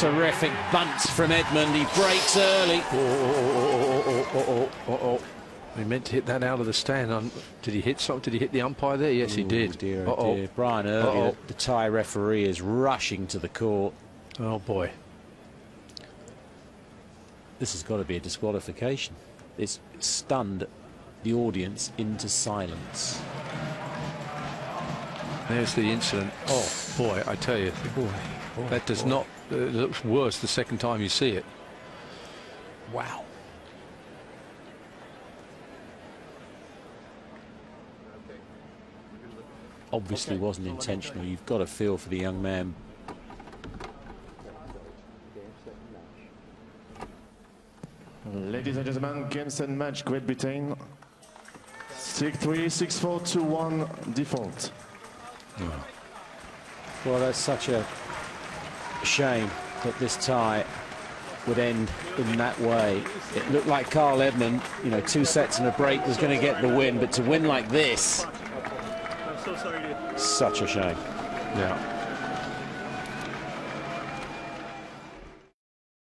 Terrific bunt from Edmund. He breaks early. Oh, oh, oh, oh, oh, oh, oh. He meant to hit that out of the stand. Did he hit something? Did he hit the umpire there? Yes, he did. Dear, uh oh dear. Brian Earley, Uh-oh. the tie referee, is rushing to the court. Oh boy. This has got to be a disqualification. It's stunned the audience into silence. There's the incident. Oh boy, I tell you, that does not. Uh, it looks worse the second time you see it. Wow. Obviously wasn't intentional. You've got a feel for the young man. Ladies and gentlemen, games and match, Great Britain. 6-3, 6-4, 2-1 default. Well, that's such a shame that this tie would end in that way. It looked like Kyle Edmund, you know, two sets and a break was going to get the win, but to win like this, such a shame. Yeah.